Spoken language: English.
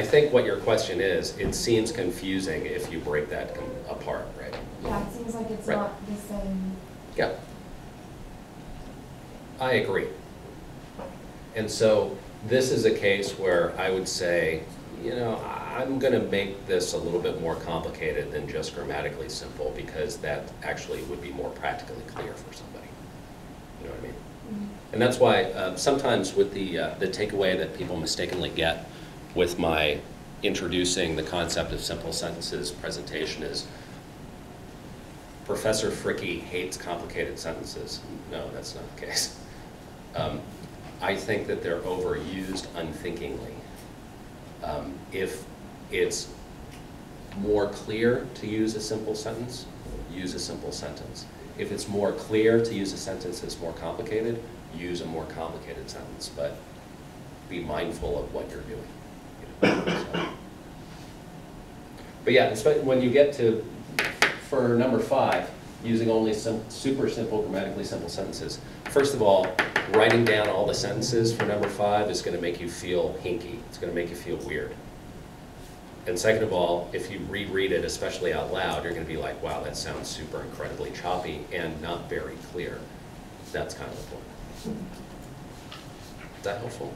I think what your question is, it seems confusing if you break that com- apart, right? Yeah, it seems like it's Right. not the same. Yeah. I agree. And so this is a case where I would say, you know, I'm going to make this a little bit more complicated than just grammatically simple because that actually would be more practically clear for somebody. You know what I mean? And that's why uh, sometimes with the, uh, the takeaway that people mistakenly get with my introducing the concept of simple sentences presentation is Professor Fricke hates complicated sentences. No, that's not the case. Um, I think that they're overused unthinkingly. Um, if it's more clear to use a simple sentence, use a simple sentence. If it's more clear to use a sentence that's more complicated, use a more complicated sentence, but be mindful of what you're doing. But yeah, when you get to, for number five, using only sim- super simple, grammatically simple sentences, first of all, writing down all the sentences for number five is going to make you feel hinky. It's going to make you feel weird. And second of all, if you reread it, especially out loud, you're going to be like, wow, that sounds super incredibly choppy and not very clear. That's kind of the point. Is that helpful?